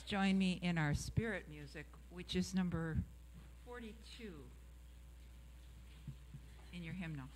join me in our spirit music, which is number 42 in your hymnal.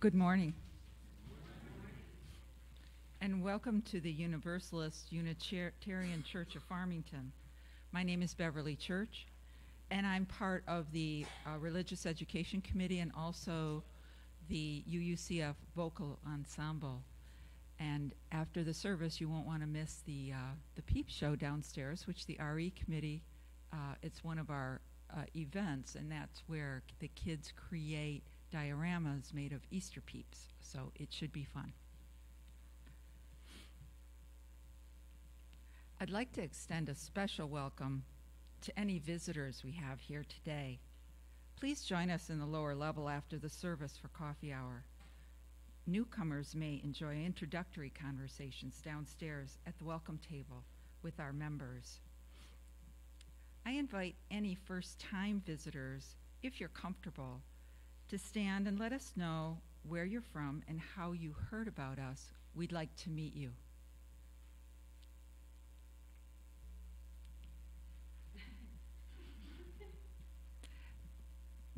Good morning. And welcome to the Universalist Unitarian Church of Farmington. My name is Beverly Church, and I'm part of the uh, Religious Education Committee and also the UUCF Vocal Ensemble. And after the service, you won't want to miss the, uh, the peep show downstairs, which the RE committee, uh, it's one of our uh, events, and that's where the kids create dioramas made of Easter peeps, so it should be fun. I'd like to extend a special welcome to any visitors we have here today. Please join us in the lower level after the service for coffee hour. Newcomers may enjoy introductory conversations downstairs at the welcome table with our members. I invite any first time visitors, if you're comfortable, to stand and let us know where you're from and how you heard about us. We'd like to meet you.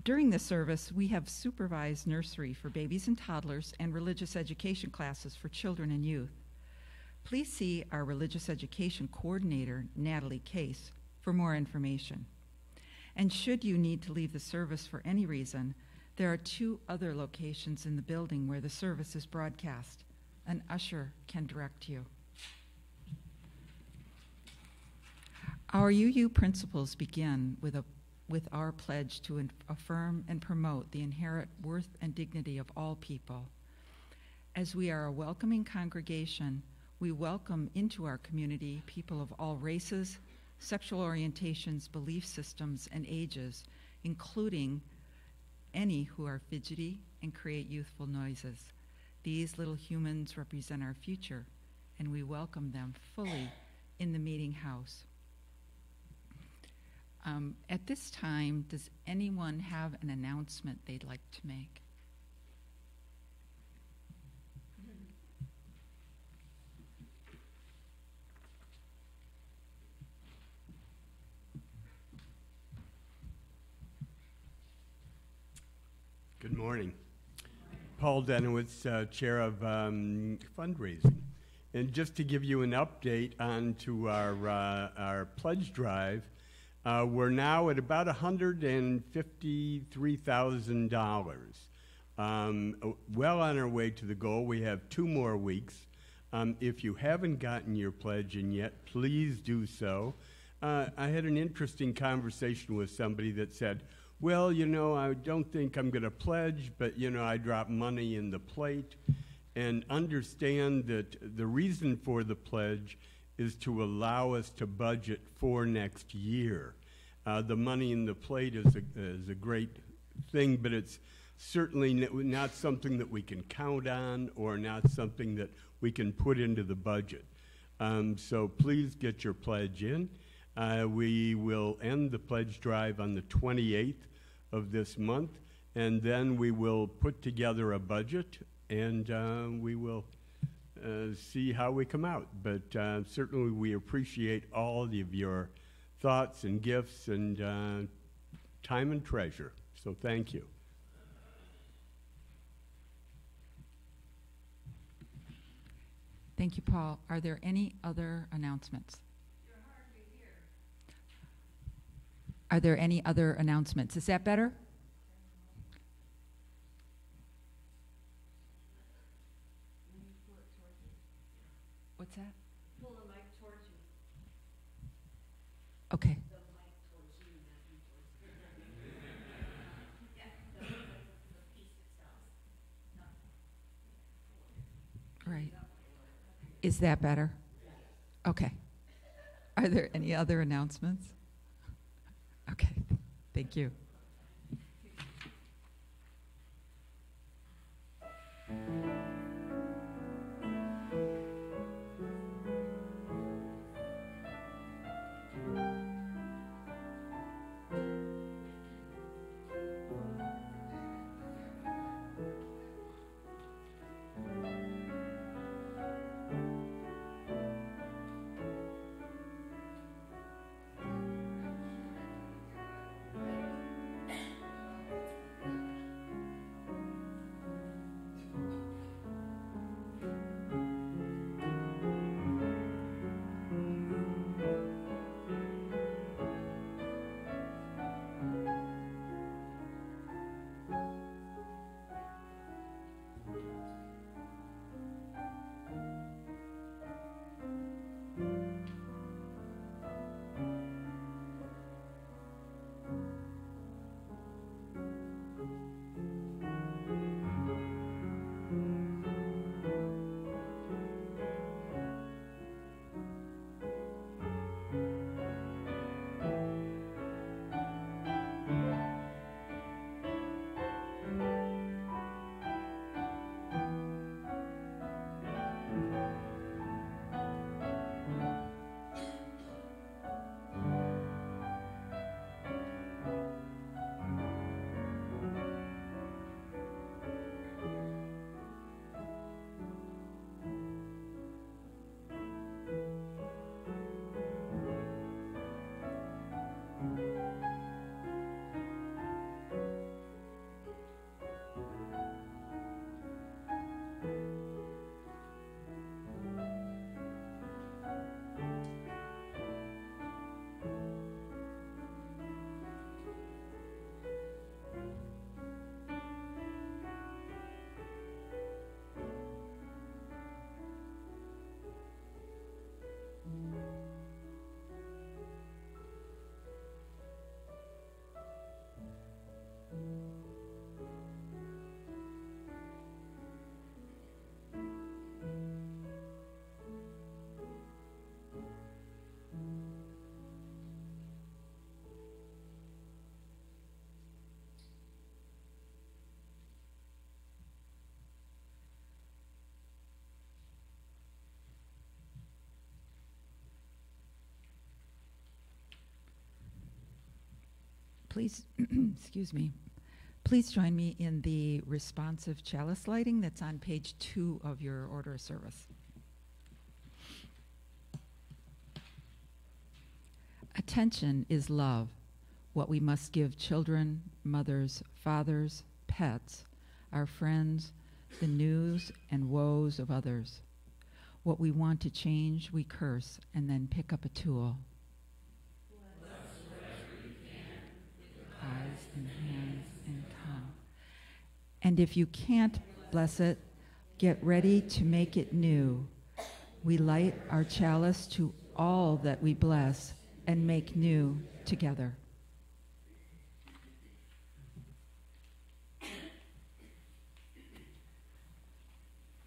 During the service, we have supervised nursery for babies and toddlers and religious education classes for children and youth. Please see our religious education coordinator, Natalie Case, for more information. And should you need to leave the service for any reason, there are two other locations in the building where the service is broadcast. An usher can direct you. Our UU principles begin with, a, with our pledge to affirm and promote the inherent worth and dignity of all people. As we are a welcoming congregation, we welcome into our community people of all races, sexual orientations, belief systems, and ages, including any who are fidgety and create youthful noises. These little humans represent our future, and we welcome them fully in the meeting house. Um, at this time, does anyone have an announcement they'd like to make? Morning. Paul Denowitz, uh, Chair of um, Fundraising. And just to give you an update on to our, uh, our pledge drive, uh, we're now at about $153,000. Um, well on our way to the goal. We have two more weeks. Um, if you haven't gotten your pledge in yet, please do so. Uh, I had an interesting conversation with somebody that said, well, you know, I don't think I'm going to pledge, but, you know, I drop money in the plate. And understand that the reason for the pledge is to allow us to budget for next year. Uh, the money in the plate is a, is a great thing, but it's certainly not something that we can count on or not something that we can put into the budget. Um, so please get your pledge in. Uh, we will end the pledge drive on the 28th of this month, and then we will put together a budget and uh, we will uh, see how we come out. But uh, certainly we appreciate all of your thoughts and gifts and uh, time and treasure. So thank you. Thank you, Paul. Are there any other announcements? Are there any other announcements? Is that better? What's that? Pull the mic towards you. Okay. The mic towards you, not you towards Yeah, the, the piece itself. Right. Is that better? Okay. Are there any other announcements? Thank you. Please, excuse me. Please join me in the responsive chalice lighting that's on page two of your order of service. Attention is love, what we must give children, mothers, fathers, pets, our friends, the news and woes of others. What we want to change, we curse and then pick up a tool. Eyes and hands and tongue. And if you can't bless it, get ready to make it new. We light our chalice to all that we bless and make new together.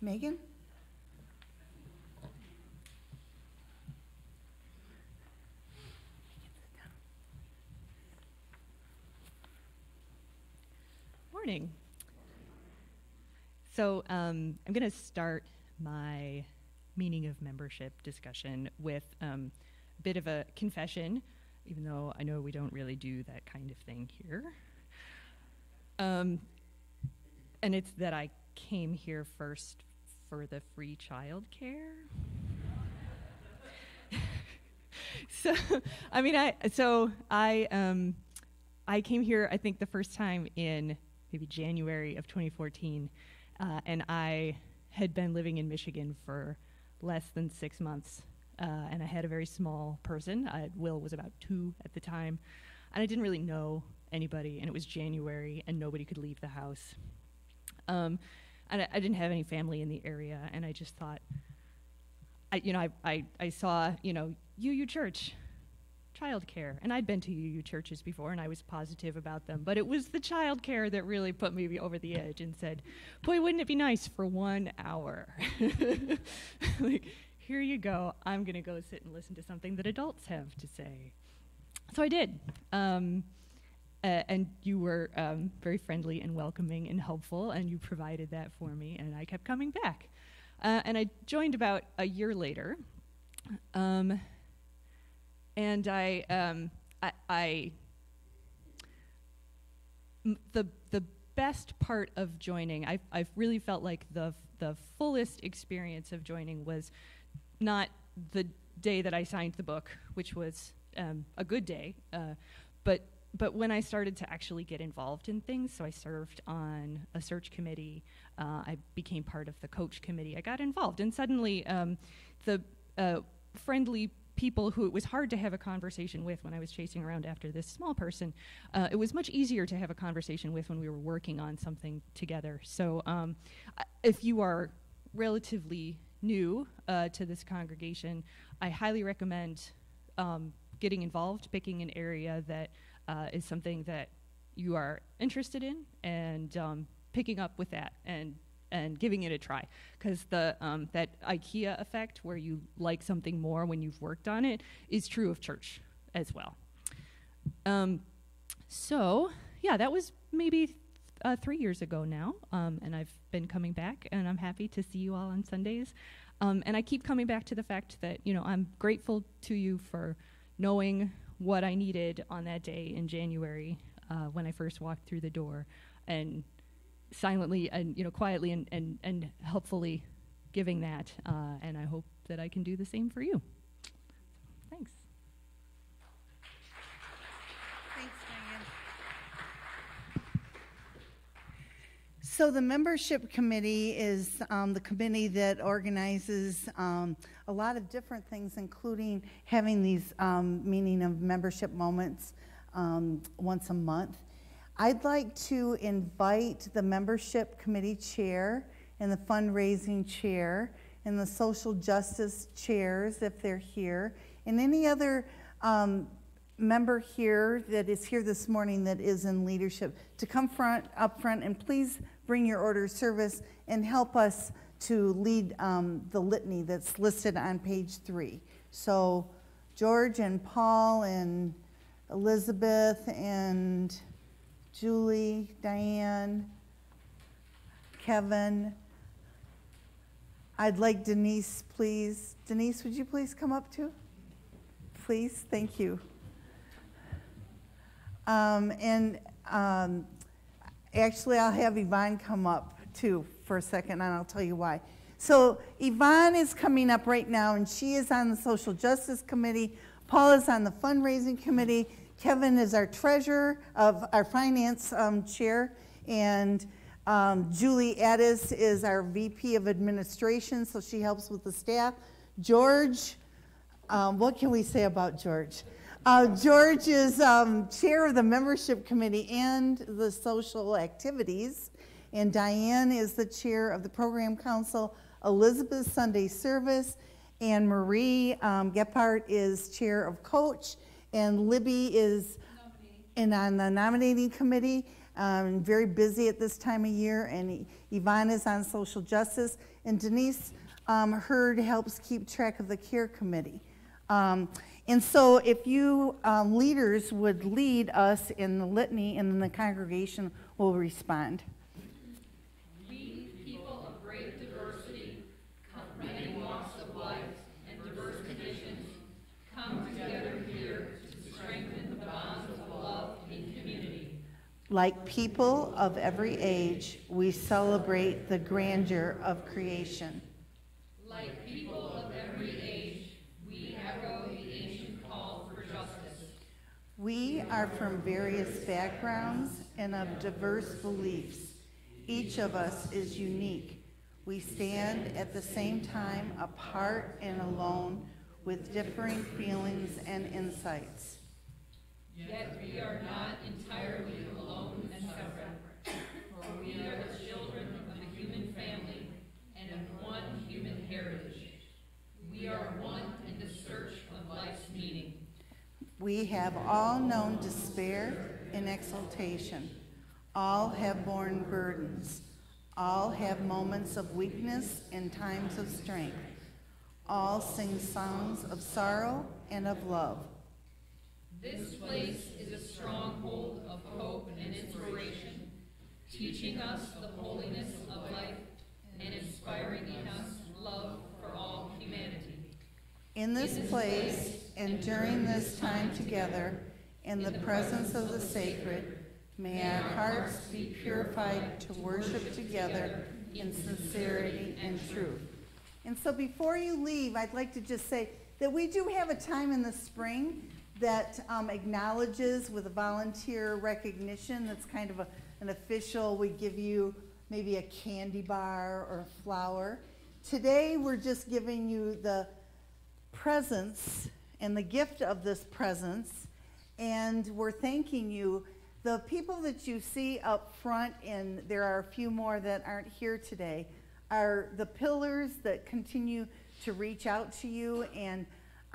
Megan? Morning. So um, I'm going to start my meaning of membership discussion with um, a bit of a confession, even though I know we don't really do that kind of thing here. Um, and it's that I came here first for the free child care. so, I mean, I so I um, I came here. I think the first time in maybe January of 2014, uh, and I had been living in Michigan for less than six months, uh, and I had a very small person. I, Will was about two at the time, and I didn't really know anybody. And it was January, and nobody could leave the house. Um, and I, I didn't have any family in the area, and I just thought, I, you know, I, I, I saw, you know, UU Church, childcare, and I'd been to UU churches before, and I was positive about them, but it was the childcare that really put me over the edge and said, "Boy, wouldn't it be nice for one hour?" like, here you go. I'm gonna go sit and listen to something that adults have to say. So I did. Um, uh, and you were um, very friendly and welcoming and helpful, and you provided that for me, and I kept coming back. Uh, and I joined about a year later, um, and I, um, I, the the best part of joining, I've I've really felt like the the fullest experience of joining was not the day that I signed the book, which was um, a good day, uh, but but when I started to actually get involved in things, so I served on a search committee, uh, I became part of the coach committee. I got involved, and suddenly um, the uh, friendly people who it was hard to have a conversation with when I was chasing around after this small person, uh, it was much easier to have a conversation with when we were working on something together. So um, if you are relatively new uh, to this congregation, I highly recommend um, getting involved, picking an area that uh, is something that you are interested in and um, picking up with that and and giving it a try because the um, that IKEA effect where you like something more when you've worked on it is true of church as well. Um, so yeah, that was maybe uh, three years ago now, um, and I've been coming back, and I'm happy to see you all on Sundays. Um, and I keep coming back to the fact that you know I'm grateful to you for knowing what I needed on that day in January uh, when I first walked through the door, and silently and you know quietly and and, and helpfully giving that. Uh, and I hope that I can do the same for you. Thanks. Thanks, Megan. So the membership committee is um, the committee that organizes um, a lot of different things, including having these um, meaning of membership moments um, once a month. I'd like to invite the membership committee chair and the fundraising chair and the social justice chairs, if they're here, and any other um, member here that is here this morning that is in leadership to come front up front and please bring your order of service and help us to lead um, the litany that's listed on page three. So George and Paul and Elizabeth and Julie, Diane, Kevin. I'd like Denise, please. Denise, would you please come up too? Please, thank you. Um, and um, actually, I'll have Yvonne come up too for a second, and I'll tell you why. So, Yvonne is coming up right now, and she is on the Social Justice Committee. Paul is on the Fundraising Committee. Kevin is our treasurer of our finance um, chair, and Um, Julie Addis is our VP of Administration, so she helps with the staff. George, um, what can we say about George? Uh, George is um, chair of the membership committee and the social activities. And Diane is the chair of the program council, Elizabeth Sunday service, and Marie um, Gephardt is chair of coach, and Libby is and on the nominating committee. Um, very busy at this time of year, and Yvonne is on social justice, and Denise um, Hurd helps keep track of the care committee. Um, and so, if you um, leaders would lead us in the litany, and then the congregation will respond. Like people of every age, we celebrate the grandeur of creation. Like people of every age, we echo the ancient call for justice. We are from various backgrounds and of diverse beliefs. Each of us is unique. We stand at the same time apart and alone with differing feelings and insights. Yet we are not entirely alone and separate, for we are the children of the human family and of one human heritage. We are one in the search of life's meaning. We have all known despair and exaltation. All have borne burdens. All have moments of weakness and times of strength. All sing songs of sorrow and of love. This place is a stronghold of hope and inspiration, teaching us the holiness of life and inspiring in us love for all humanity. In this place and during this time together, in the presence of the sacred, may our hearts be purified to worship together in sincerity and truth. And so before you leave, I'd like to just say that we do have a time in the spring that um, acknowledges with a volunteer recognition that's kind of a, an official, we give you maybe a candy bar or a flower. Today, we're just giving you the presence and the gift of this presence, and we're thanking you. The people that you see up front, and there are a few more that aren't here today, are the pillars that continue to reach out to you and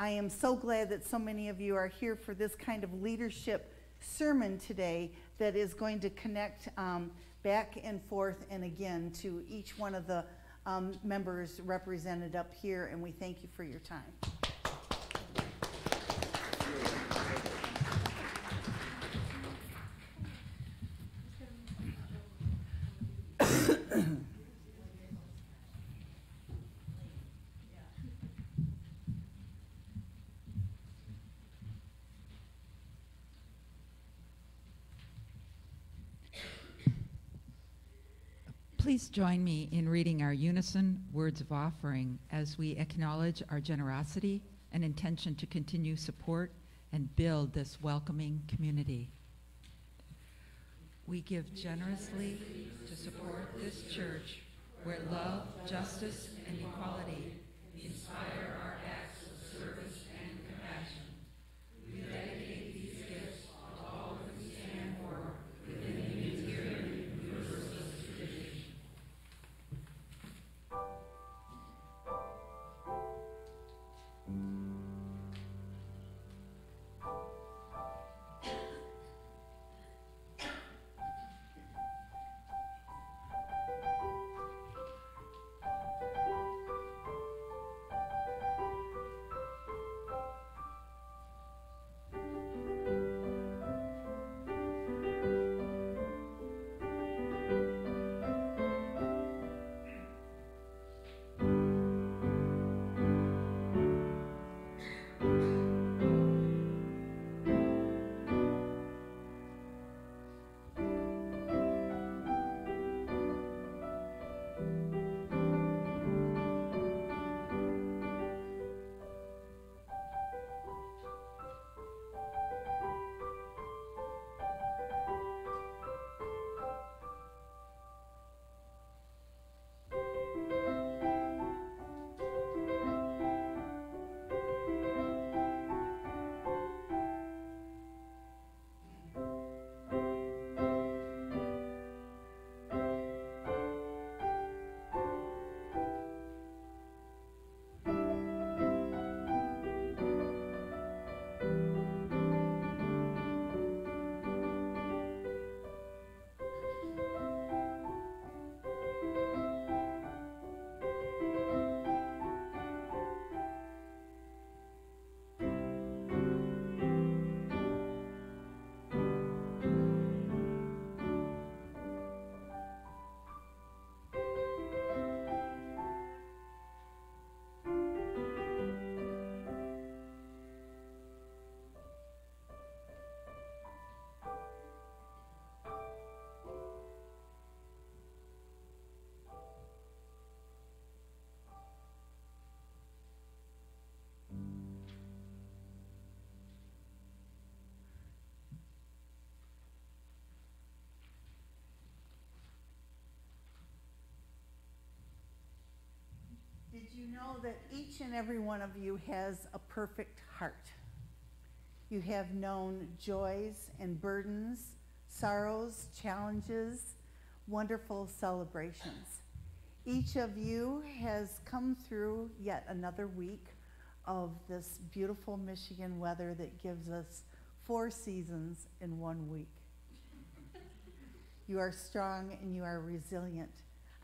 I am so glad that so many of you are here for this kind of leadership sermon today that is going to connect um, back and forth and again to each one of the um, members represented up here, and we thank you for your time. Please join me in reading our unison words of offering as we acknowledge our generosity and intention to continue support and build this welcoming community. We give generously to support this church where love, justice, and equality inspire our you know that each and every one of you has a perfect heart? You have known joys and burdens, sorrows, challenges, wonderful celebrations. Each of you has come through yet another week of this beautiful Michigan weather that gives us four seasons in one week. You are strong and you are resilient.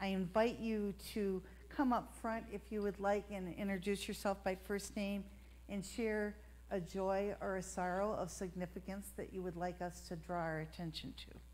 I invite you to come up front if you would like and introduce yourself by first name and share a joy or a sorrow of significance that you would like us to draw our attention to.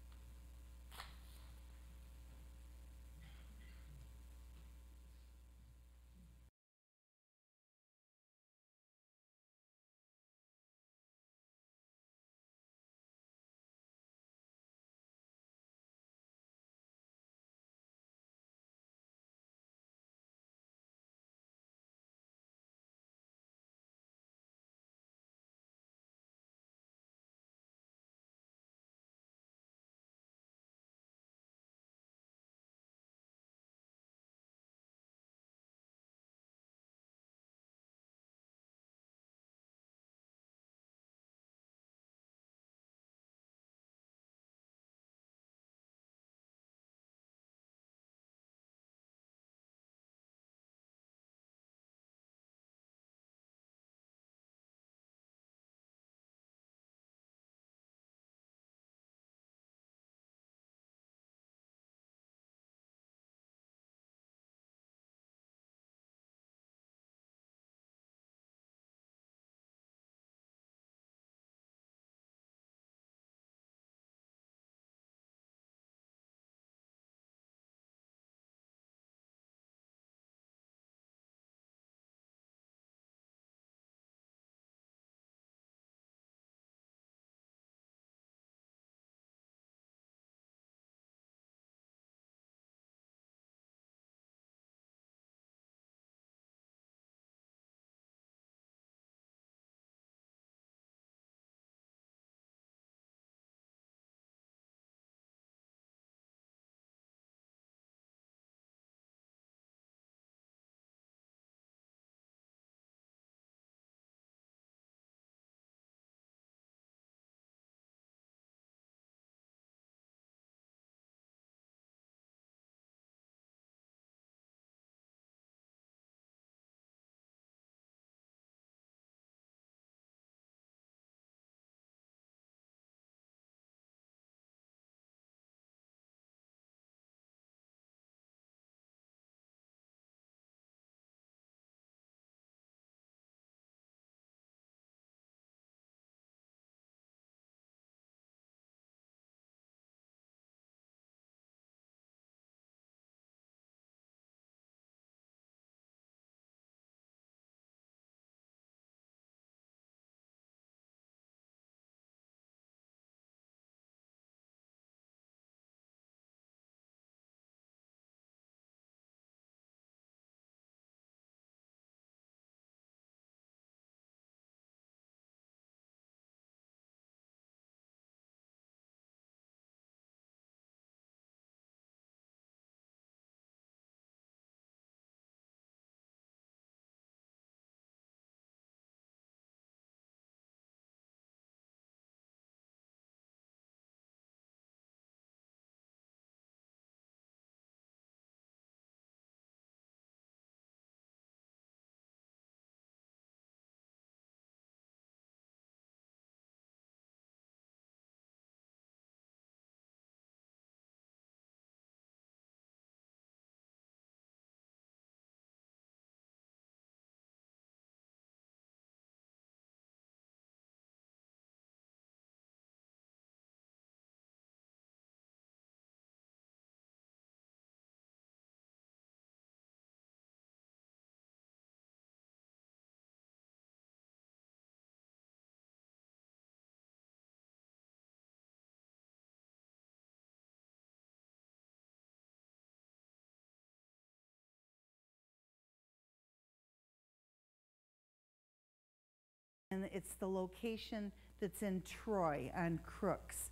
and it's the location that's in Troy on Crooks.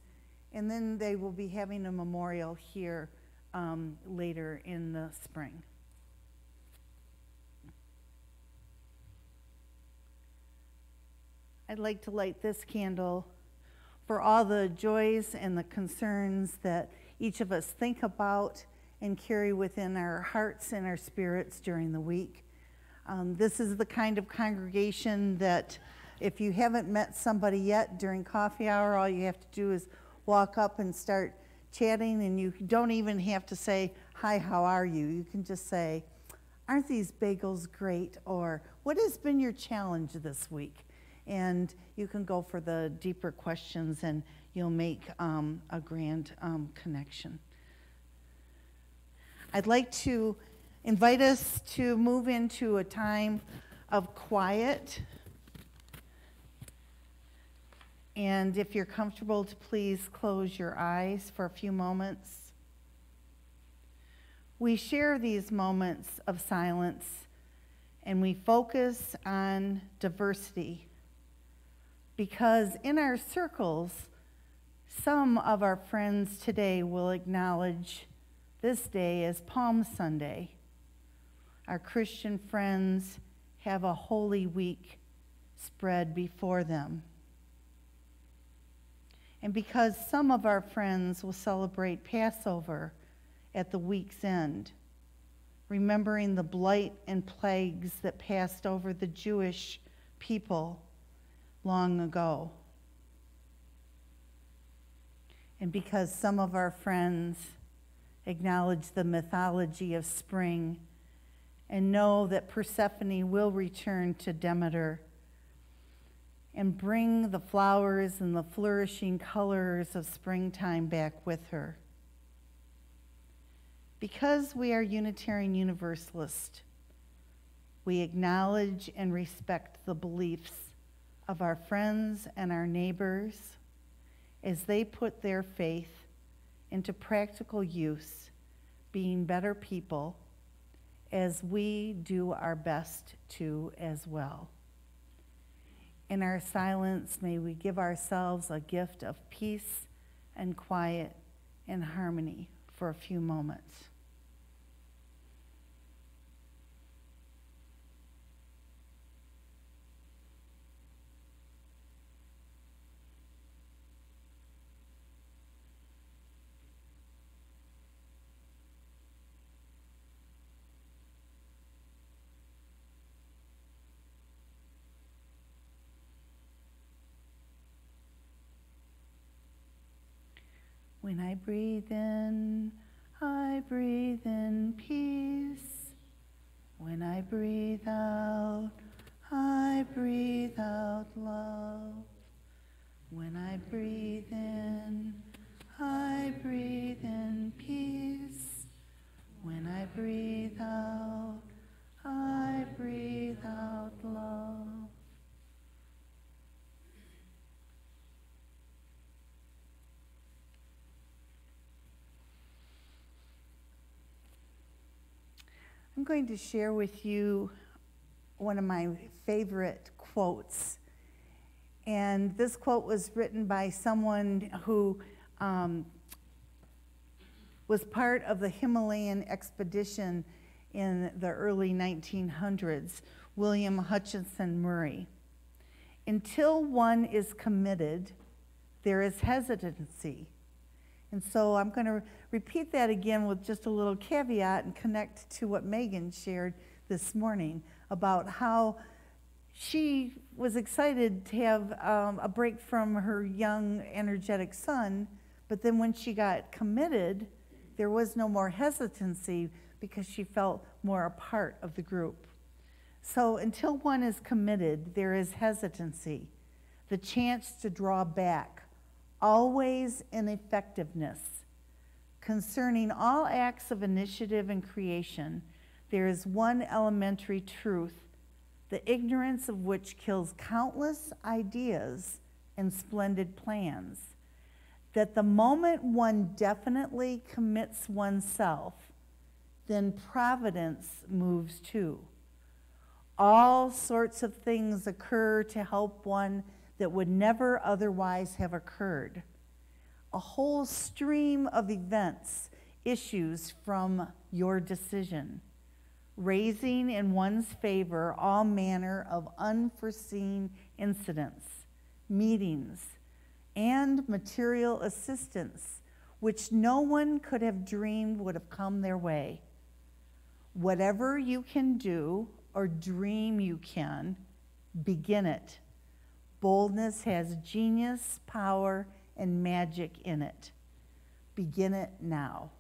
And then they will be having a memorial here um, later in the spring. I'd like to light this candle for all the joys and the concerns that each of us think about and carry within our hearts and our spirits during the week. Um, this is the kind of congregation that if you haven't met somebody yet during coffee hour, all you have to do is walk up and start chatting, and you don't even have to say, Hi, how are you? You can just say, Aren't these bagels great? Or what has been your challenge this week? And you can go for the deeper questions and you'll make um, a grand um, connection. I'd like to invite us to move into a time of quiet. And if you're comfortable, to please close your eyes for a few moments. We share these moments of silence and we focus on diversity because in our circles, some of our friends today will acknowledge this day as Palm Sunday. Our Christian friends have a Holy Week spread before them. And because some of our friends will celebrate Passover at the week's end, remembering the blight and plagues that passed over the Jewish people long ago. And because some of our friends acknowledge the mythology of spring and know that Persephone will return to Demeter and bring the flowers and the flourishing colors of springtime back with her. Because we are Unitarian Universalist, we acknowledge and respect the beliefs of our friends and our neighbors as they put their faith into practical use, being better people, as we do our best to as well. In our silence, may we give ourselves a gift of peace and quiet and harmony for a few moments. When I breathe in, I breathe in peace. When I breathe out, I breathe out love. When I breathe in, I breathe in peace. When I breathe out, I breathe out love. I'm going to share with you one of my favorite quotes. And this quote was written by someone who um, was part of the Himalayan expedition in the early 1900s, William Hutchinson Murray. Until one is committed, there is hesitancy. And so I'm going to repeat that again with just a little caveat and connect to what Megan shared this morning about how she was excited to have um, a break from her young, energetic son, but then when she got committed, there was no more hesitancy because she felt more a part of the group. So until one is committed, there is hesitancy, the chance to draw back, always in effectiveness. Concerning all acts of initiative and creation, there is one elementary truth, the ignorance of which kills countless ideas and splendid plans. That the moment one definitely commits oneself, then providence moves too. All sorts of things occur to help one that would never otherwise have occurred. A whole stream of events issues from your decision, raising in one's favor all manner of unforeseen incidents. meetings, and material assistance, which no one could have dreamed would have come their way. Whatever you can do or dream you can, begin it. Boldness has genius, power, and magic in it. Begin it now.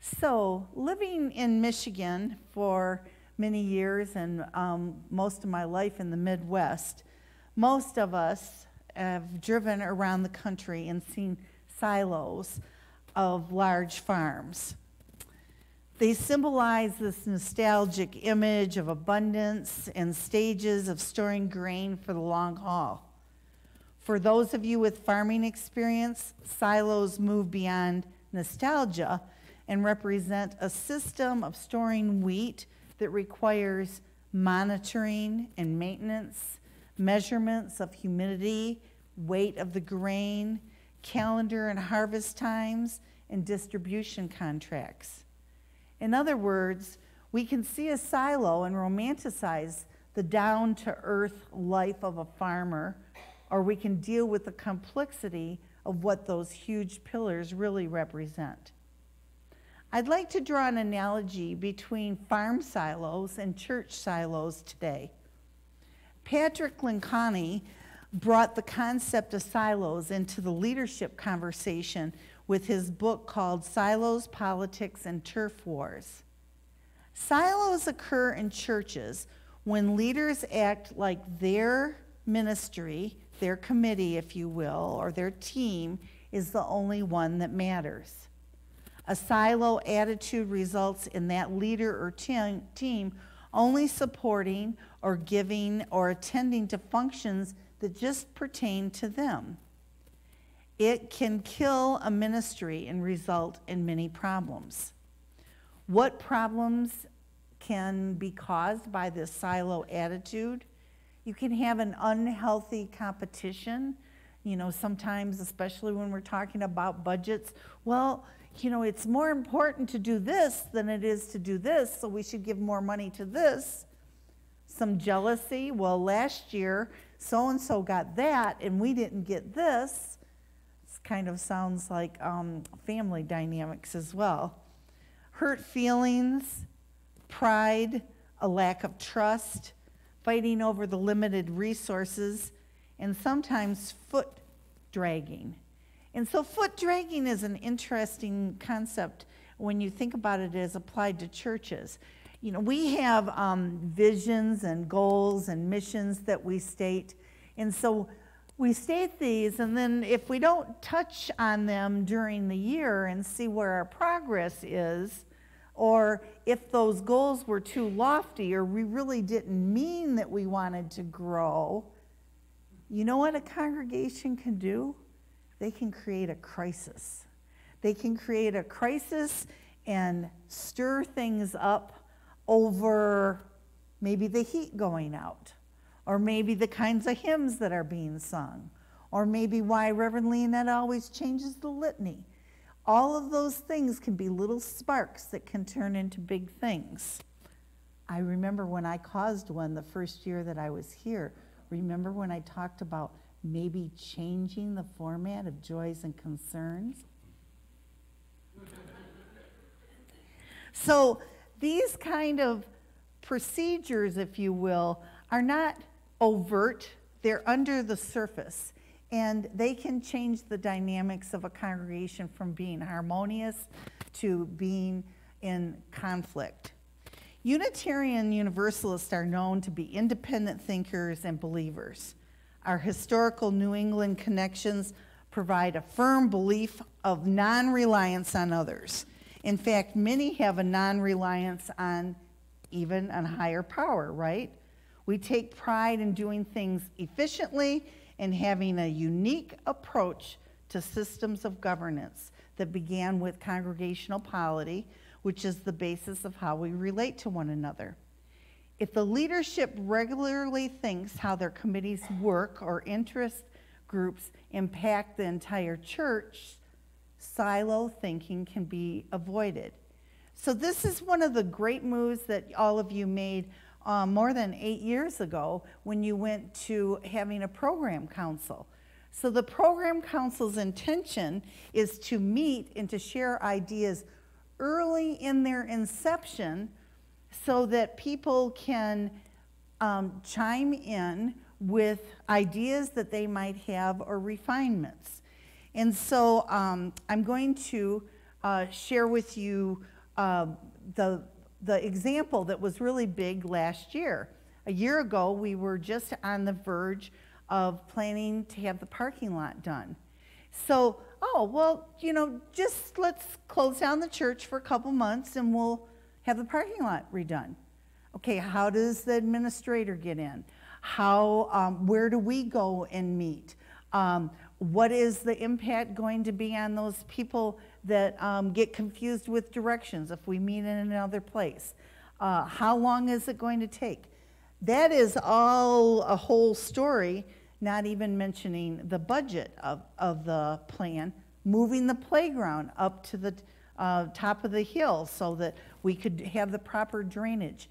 So, living in Michigan for many years and um, most of my life in the Midwest, most of us have driven around the country and seen silos of large farms. They symbolize this nostalgic image of abundance and stages of storing grain for the long haul. For those of you with farming experience, silos move beyond nostalgia and represent a system of storing wheat that requires monitoring and maintenance, measurements of humidity, weight of the grain, calendar and harvest times, and distribution contracts. In other words, we can see a silo and romanticize the down to earth life of a farmer, or we can deal with the complexity of what those huge pillars really represent. I'd like to draw an analogy between farm silos and church silos today. Patrick Lencioni brought the concept of silos into the leadership conversation with his book called Silos, Politics, and Turf Wars. Silos occur in churches when leaders act like their ministry, their committee, if you will, or their team is the only one that matters. A silo attitude results in that leader or team only supporting or giving or attending to functions that just pertain to them. It can kill a ministry and result in many problems. What problems can be caused by this silo attitude? You can have an unhealthy competition. You know, sometimes, especially when we're talking about budgets, well, you know, it's more important to do this than it is to do this, so we should give more money to this. Some jealousy. Well, last year, so and so got that, and we didn't get this. Kind of sounds like um, family dynamics as well. Hurt feelings, pride, a lack of trust, fighting over the limited resources, and sometimes foot dragging. And so, foot dragging is an interesting concept when you think about it as applied to churches. You know, we have um, visions and goals and missions that we state. And so we state these, and then if we don't touch on them during the year and see where our progress is, or if those goals were too lofty or we really didn't mean that we wanted to grow, you know what a congregation can do? they can create a crisis. They can create a crisis and stir things up over maybe the heat going out, or maybe the kinds of hymns that are being sung, or maybe why Reverend Leonetta always changes the litany. All of those things can be little sparks that can turn into big things. I remember when I caused one the first year that I was here. Remember when I talked about maybe changing the format of joys and concerns. so these kind of procedures, if you will, are not overt, they're under the surface. And they can change the dynamics of a congregation from being harmonious to being in conflict. Unitarian Universalists are known to be independent thinkers and believers. Our historical New England connections provide a firm belief of non reliance on others. In fact, many have a non reliance on even a higher power, right? We take pride in doing things efficiently and having a unique approach to systems of governance that began with congregational polity, which is the basis of how we relate to one another. If the leadership regularly thinks how their committees work or interest groups impact the entire church, silo thinking can be avoided. So, this is one of the great moves that all of you made uh, more than eight years ago when you went to having a program council. So the program council's intention is to meet and to share ideas early in their inception so that people can um, chime in with ideas that they might have or refinements. And so um, I'm going to uh, share with you uh, the, the example that was really big last year. A year ago, we were just on the verge of planning to have the parking lot done. So, oh, well, you know, just let's close down the church for a couple months and we'll have the parking lot redone. Okay, how does the administrator get in? How, um, where do we go and meet? Um, what is the impact going to be on those people that um, get confused with directions if we meet in another place? Uh, how long is it going to take? That is all a whole story, not even mentioning the budget of, of the plan, moving the playground up to the uh, top of the hill so that we could have the proper drainage.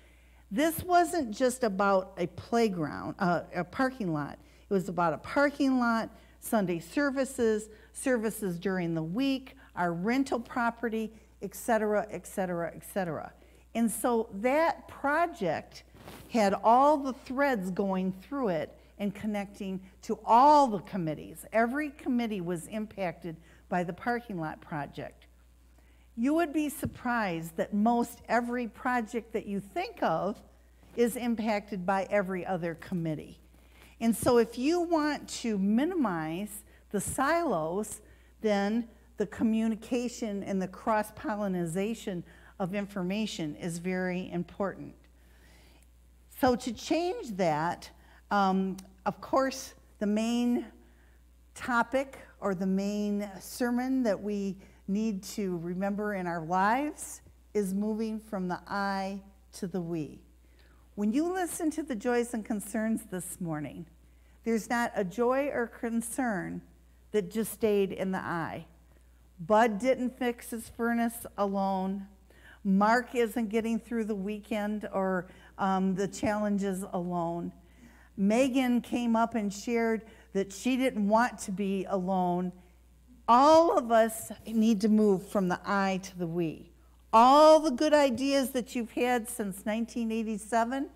This wasn't just about a playground, uh, a parking lot. It was about a parking lot, Sunday services, services during the week, our rental property, et cetera, et cetera, et cetera. And so that project had all the threads going through it and connecting to all the committees. Every committee was impacted by the parking lot project. You would be surprised that most every project that you think of is impacted by every other committee. And so if you want to minimize the silos, then the communication and the cross pollination of information is very important. So to change that, um, of course, the main topic or the main sermon that we need to remember in our lives is moving from the I to the we. When you listen to the joys and concerns this morning, there's not a joy or concern that just stayed in the I. Bud didn't fix his furnace alone. Mark isn't getting through the weekend or um, the challenges alone. Megan came up and shared that she didn't want to be alone. All of us need to move from the I to the we. All the good ideas that you've had since 1987,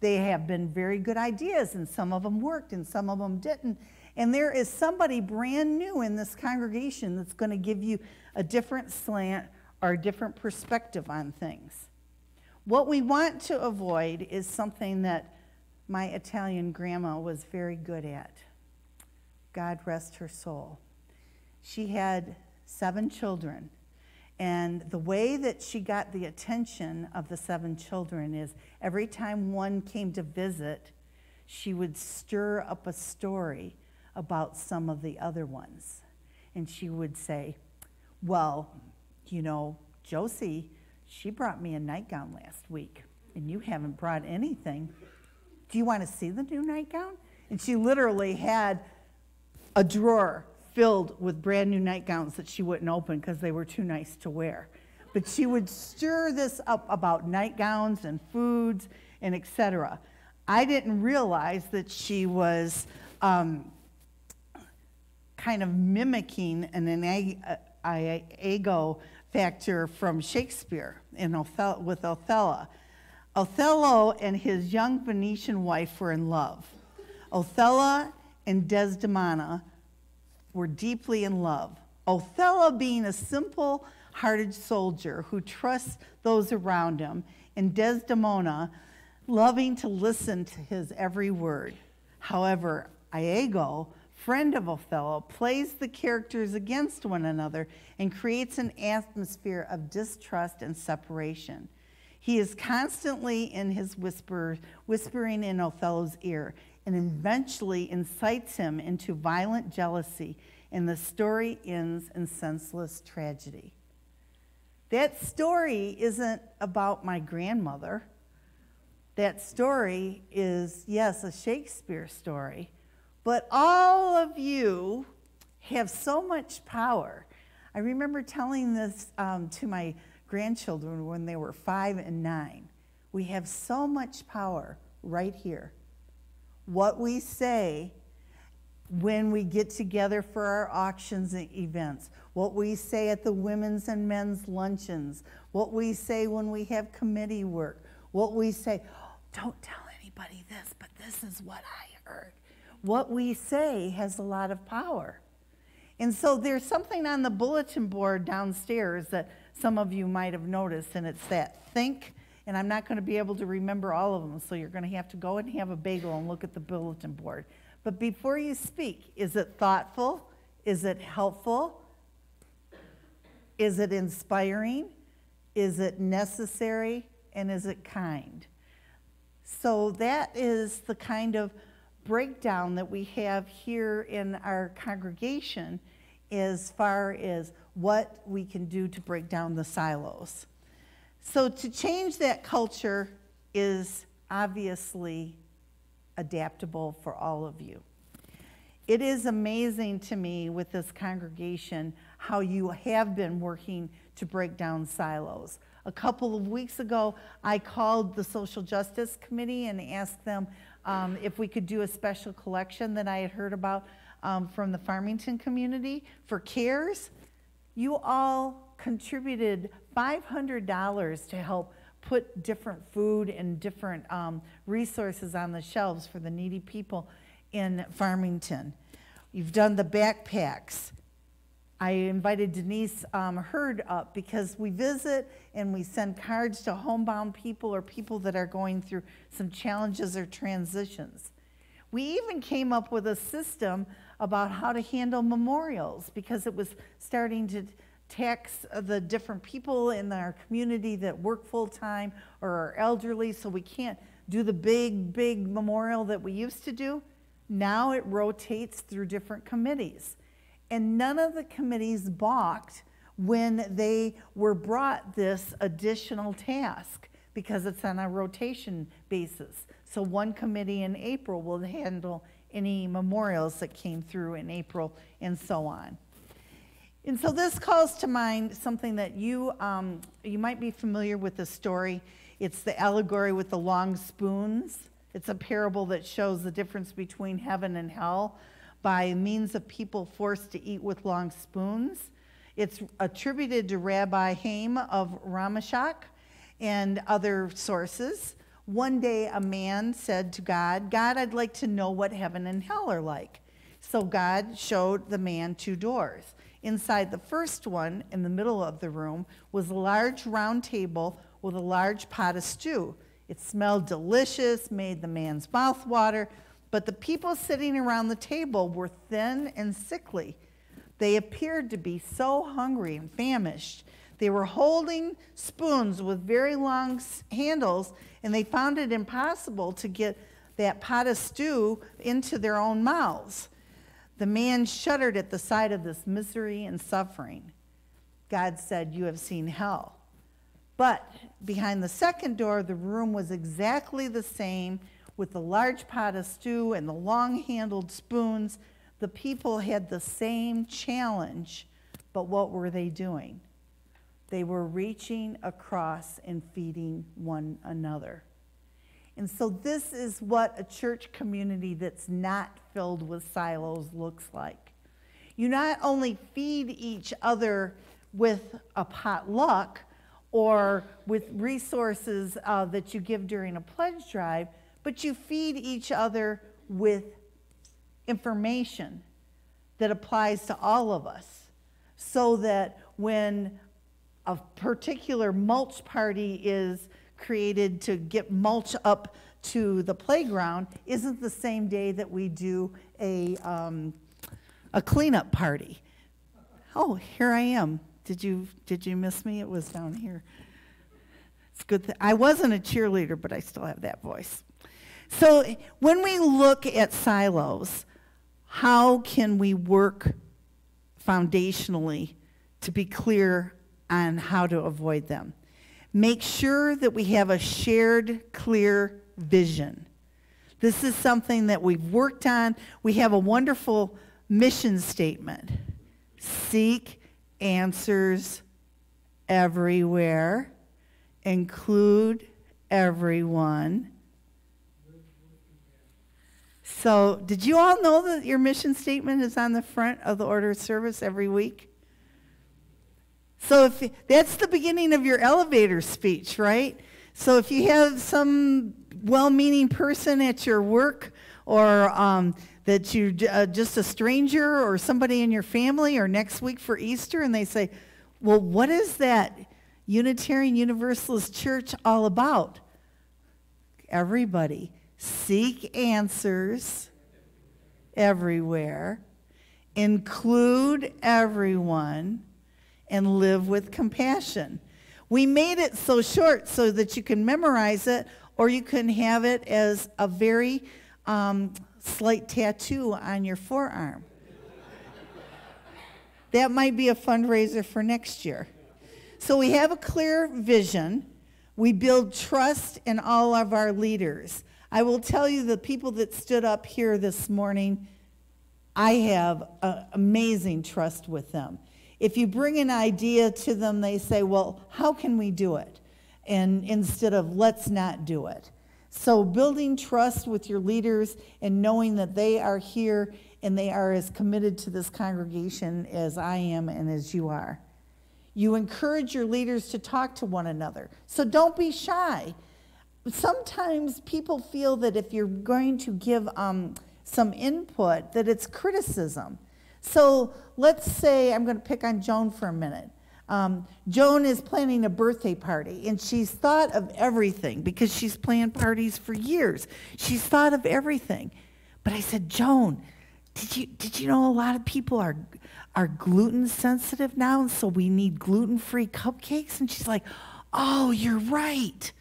they have been very good ideas, and some of them worked and some of them didn't. And there is somebody brand new in this congregation that's going to give you a different slant or a different perspective on things. What we want to avoid is something that my Italian grandma was very good at. God rest her soul. She had seven children. And the way that she got the attention of the seven children is every time one came to visit, she would stir up a story about some of the other ones. And she would say, Well, you know, Josie, she brought me a nightgown last week, and you haven't brought anything. Do you want to see the new nightgown? And she literally had a drawer filled with brand new nightgowns that she wouldn't open because they were too nice to wear. But she would stir this up about nightgowns and foods and etc. I didn't realize that she was um, kind of mimicking an Iago factor from Shakespeare in Othello, with Othello. Othello and his young Venetian wife were in love. Othello and Desdemona were deeply in love. Othello being a simple hearted soldier who trusts those around him, and Desdemona loving to listen to his every word. However, Iago, friend of Othello, plays the characters against one another and creates an atmosphere of distrust and separation. He is constantly in his whisper, whispering in Othello's ear, and eventually incites him into violent jealousy, and the story ends in senseless tragedy. That story isn't about my grandmother. That story is, yes, a Shakespeare story, but all of you have so much power. I remember telling this um, to my grandchildren when they were five and nine. We have so much power right here. What we say when we get together for our auctions and events, what we say at the women's and men's luncheons, what we say when we have committee work, what we say, "Oh, don't tell anybody this, but this is what I heard. What we say has a lot of power. And so there's something on the bulletin board downstairs that some of you might have noticed, and it's that think, and I'm not going to be able to remember all of them, so you're going to have to go and have a bagel and look at the bulletin board. But before you speak, is it thoughtful? Is it helpful? Is it inspiring? Is it necessary? And is it kind? So that is the kind of breakdown that we have here in our congregation as far as what we can do to break down the silos. So to change that culture is obviously adaptable for all of you. It is amazing to me with this congregation how you have been working to break down silos. A couple of weeks ago, I called the Social Justice Committee and asked them um, if we could do a special collection that I had heard about um, from the Farmington community for CARES. You all contributed $500 to help put different food and different um, resources on the shelves for the needy people in Farmington. You've done the backpacks. I invited Denise um, Hurd up because we visit and we send cards to homebound people or people that are going through some challenges or transitions. We even came up with a system about how to handle memorials because it was starting to tax uh, the different people in our community that work full time or are elderly, so we can't do the big, big memorial that we used to do. Now it rotates through different committees. And none of the committees balked when they were brought this additional task because it's on a rotation basis. So one committee in April will handle any memorials that came through in April and so on. And so this calls to mind something that you, um, you might be familiar with the story. It's the allegory with the long spoons. It's a parable that shows the difference between heaven and hell by means of people forced to eat with long spoons. It's attributed to Rabbi Haim of Ramashak and other sources. One day, a man said to God, God, I'd like to know what heaven and hell are like. So God showed the man two doors. Inside the first one, in the middle of the room, was a large round table with a large pot of stew. It smelled delicious, made the man's mouth water, but the people sitting around the table were thin and sickly. They appeared to be so hungry and famished. They were holding spoons with very long handles, and they found it impossible to get that pot of stew into their own mouths. The man shuddered at the sight of this misery and suffering. God said, You have seen hell. But behind the second door, the room was exactly the same with the large pot of stew and the long handled spoons. The people had the same challenge, but what were they doing? They were reaching across and feeding one another. And so, this is what a church community that's not filled with silos looks like. You not only feed each other with a potluck or with resources uh, that you give during a pledge drive, but you feed each other with information that applies to all of us so that when a particular mulch party is created to get mulch up to the playground isn't the same day that we do a, um, a cleanup party. Oh, here I am. Did you, did you miss me? It was down here. It's good. I wasn't a cheerleader, but I still have that voice. So when we look at silos, how can we work foundationally to be clear on how to avoid them? Make sure that we have a shared, clear vision. This is something that we've worked on. We have a wonderful mission statement seek answers everywhere, include everyone. So, did you all know that your mission statement is on the front of the order of service every week? So, if that's the beginning of your elevator speech, right? So, if you have some well-meaning person at your work, or um, that you're uh, just a stranger, or somebody in your family, or next week for Easter, and they say, "Well, what is that Unitarian Universalist Church all about?" Everybody seek answers everywhere, include everyone, and live with compassion. We made it so short so that you can memorize it, or you can have it as a very um, slight tattoo on your forearm. that might be a fundraiser for next year. So we have a clear vision. We build trust in all of our leaders. I will tell you the people that stood up here this morning, I have amazing trust with them. If you bring an idea to them, they say, Well, how can we do it? And instead of let's not do it. So, building trust with your leaders and knowing that they are here and they are as committed to this congregation as I am and as you are. You encourage your leaders to talk to one another. So, don't be shy sometimes people feel that if you're going to give um, some input, that it's criticism. So let's say I'm going to pick on Joan for a minute. Um, Joan is planning a birthday party, and she's thought of everything because she's planned parties for years. She's thought of everything. But I said, Joan, did you did you know a lot of people are are gluten sensitive now, and so we need gluten free cupcakes? And she's like, Oh, you're right.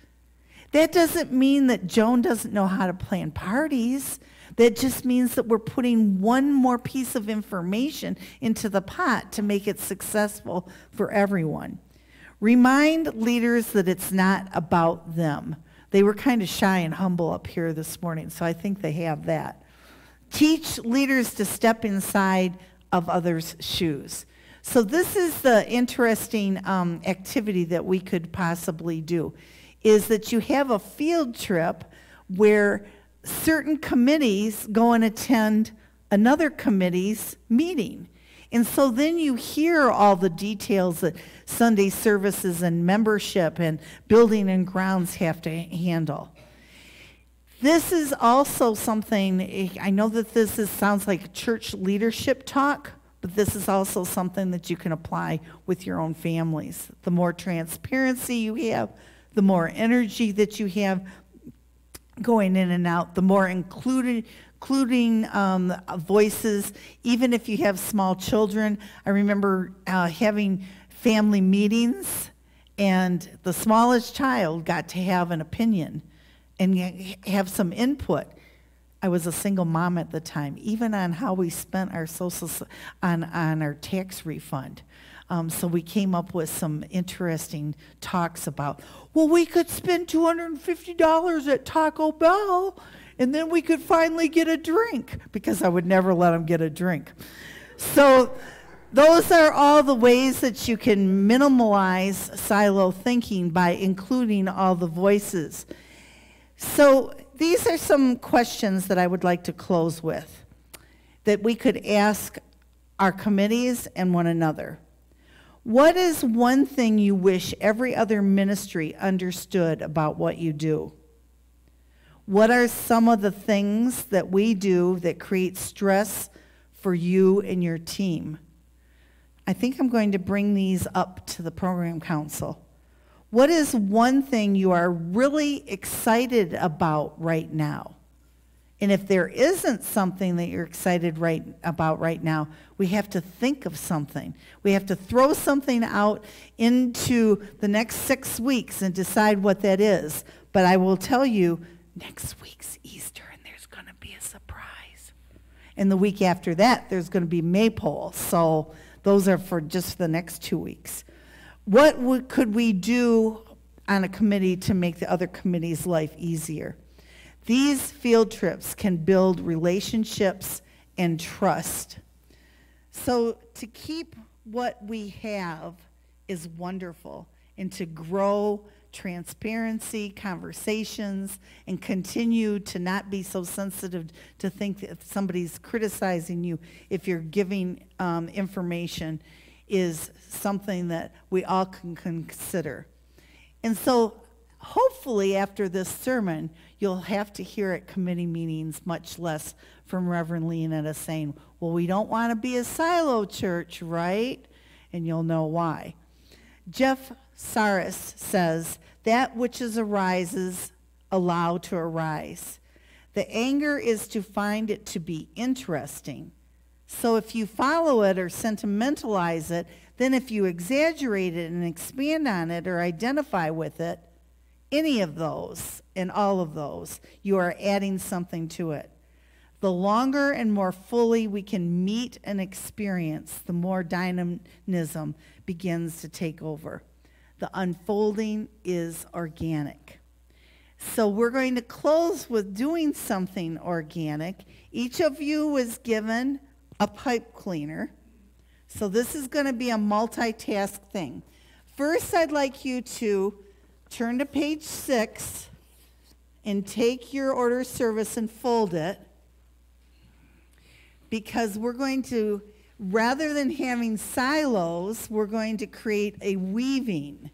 That doesn't mean that Joan doesn't know how to plan parties. That just means that we're putting one more piece of information into the pot to make it successful for everyone. Remind leaders that it's not about them. They were kind of shy and humble up here this morning, so I think they have that. Teach leaders to step inside of others' shoes. So, this is the interesting um, activity that we could possibly do is that you have a field trip where certain committees go and attend another committee's meeting. And so then you hear all the details that Sunday services and membership and building and grounds have to handle. This is also something, I know that this is, sounds like church leadership talk, but this is also something that you can apply with your own families. The more transparency you have, the more energy that you have going in and out, the more included, including um, voices, even if you have small children. I remember uh, having family meetings, and the smallest child got to have an opinion and have some input. I was a single mom at the time, even on how we spent our social on on our tax refund. Um, so we came up with some interesting talks about, well, we could spend $250 at Taco Bell and then we could finally get a drink because I would never let them get a drink. So those are all the ways that you can minimalize silo thinking by including all the voices. So these are some questions that I would like to close with that we could ask our committees and one another. What is one thing you wish every other ministry understood about what you do? What are some of the things that we do that create stress for you and your team? I think I'm going to bring these up to the program council. What is one thing you are really excited about right now? And if there isn't something that you're excited right about right now, we have to think of something. We have to throw something out into the next six weeks and decide what that is. But I will tell you, next week's Easter, and there's going to be a surprise. And the week after that, there's going to be Maypole. So those are for just the next two weeks. What could we do on a committee to make the other committee's life easier? These field trips can build relationships and trust. So, to keep what we have is wonderful, and to grow transparency, conversations, and continue to not be so sensitive to think that somebody's criticizing you if you're giving um, information is something that we all can consider. And so, hopefully, after this sermon, you'll have to hear at committee meetings much less from Reverend Leonetta saying, Well, we don't want to be a silo church, right? And you'll know why. Jeff Saris says, That which is arises, allow to arise. The anger is to find it to be interesting. So if you follow it or sentimentalize it, then if you exaggerate it and expand on it or identify with it, any of those and all of those, you are adding something to it. The longer and more fully we can meet and experience, the more dynamism begins to take over. The unfolding is organic. So we're going to close with doing something organic. Each of you was given a pipe cleaner. So this is going to be a multitask thing. First, I'd like you to turn to page six and take your order service and fold it because we're going to, rather than having silos, we're going to create a weaving.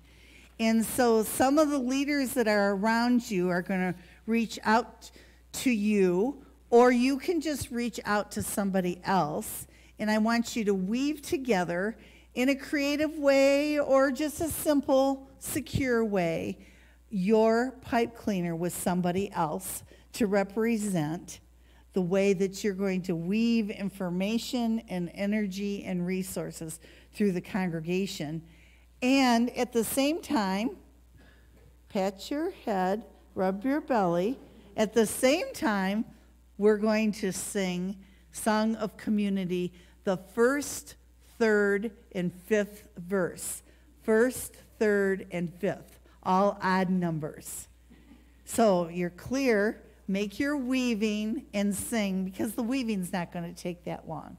And so some of the leaders that are around you are going to reach out to you or you can just reach out to somebody else. And I want you to weave together in a creative way or just a simple, secure way your pipe cleaner with somebody else to represent the way that you're going to weave information and energy and resources through the congregation. And at the same time, pat your head, rub your belly. At the same time, we're going to sing Song of Community, the first, third, and fifth verse. First, third, and fifth, all odd numbers. So you're clear, make your weaving and sing because the weaving's not going to take that long.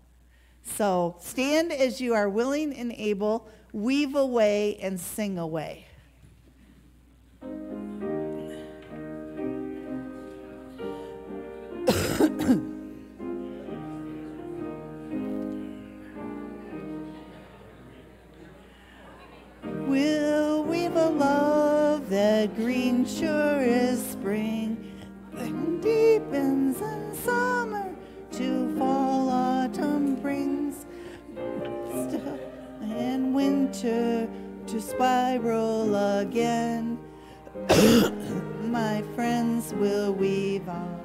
So stand as you are willing and able, weave away and sing away. We'll weave a love that green sure is spring, then deepens in summer to fall autumn brings, and winter to spiral again. My friends will weave on.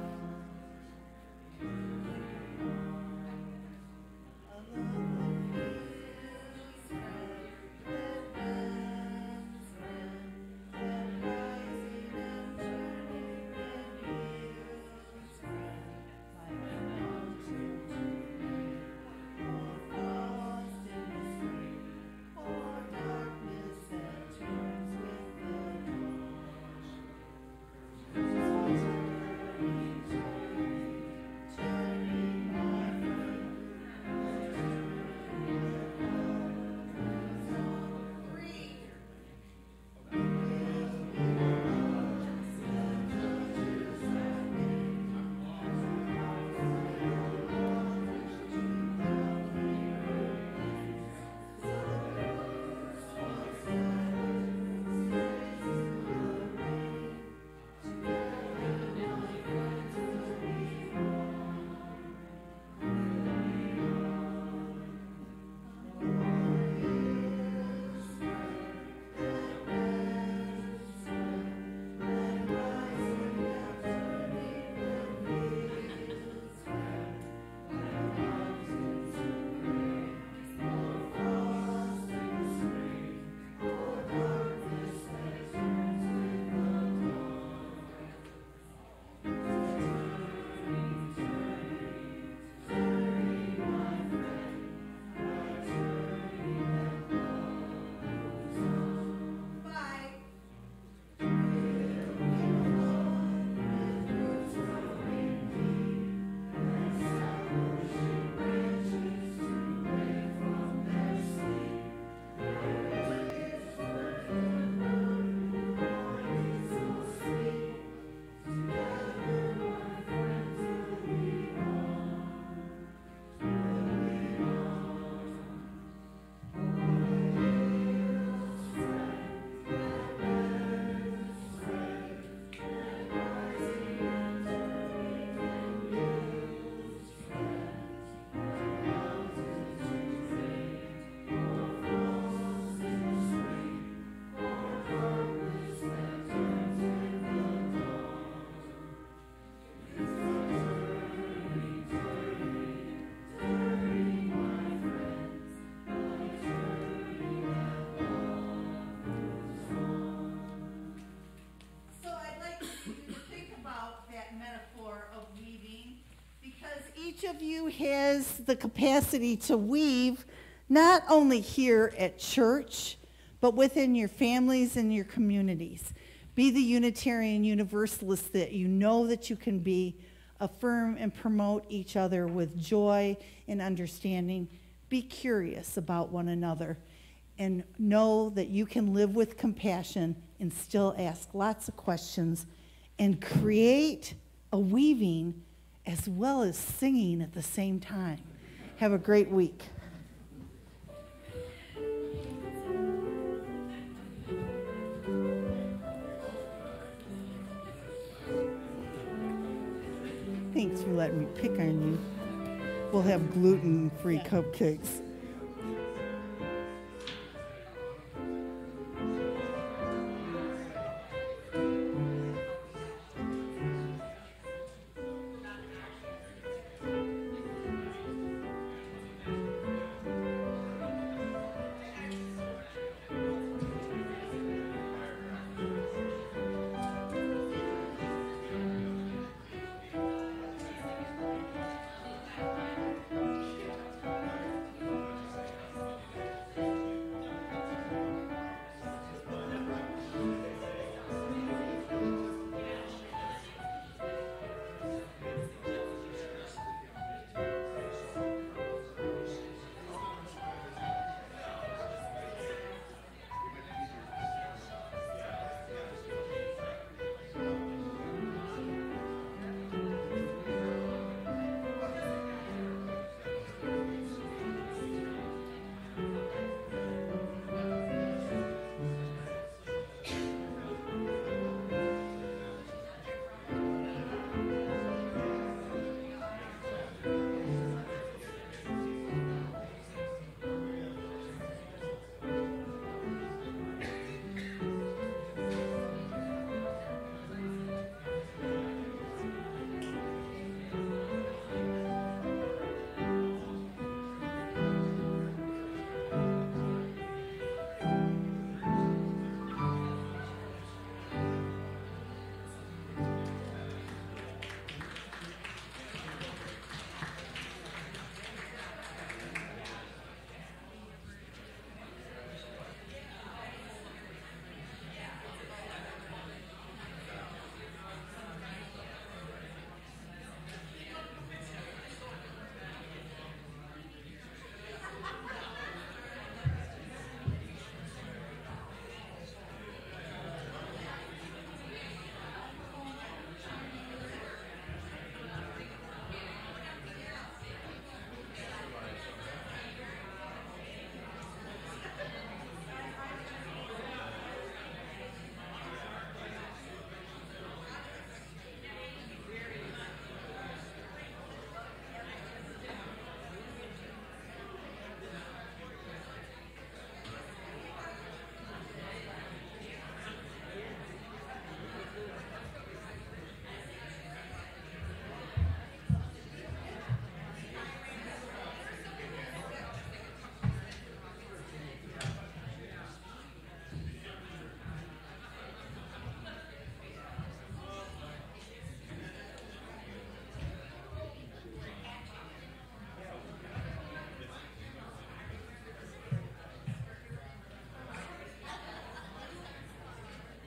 Each of you has the capacity to weave, not only here at church, but within your families and your communities. Be the Unitarian Universalist that you know that you can be. Affirm and promote each other with joy and understanding. Be curious about one another. And know that you can live with compassion and still ask lots of questions and create a weaving as well as singing at the same time. Have a great week. Thanks for letting me pick on you. We'll have gluten free cupcakes.